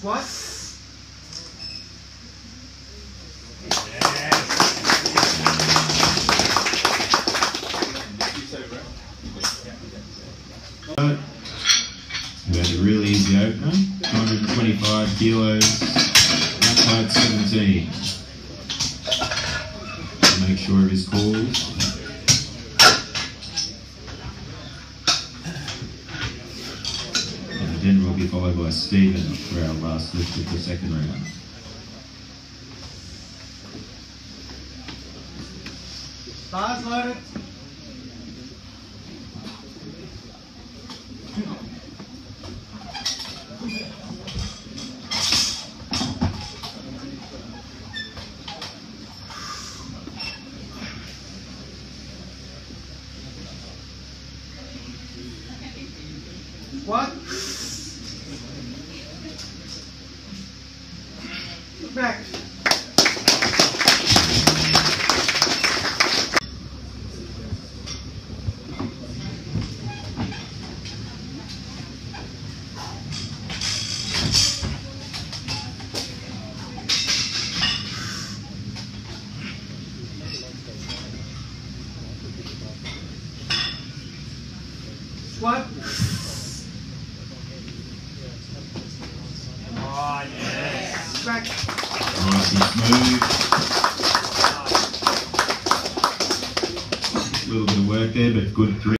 We had a really easy opener, 225 kilos, height 17. Make sure of his calls. And then will be followed by Stephen for our last lift of the second round. Bars loaded. Squat. Back. Squat. Oh, yes. Back. Nice and smooth. A little bit of work there, but good.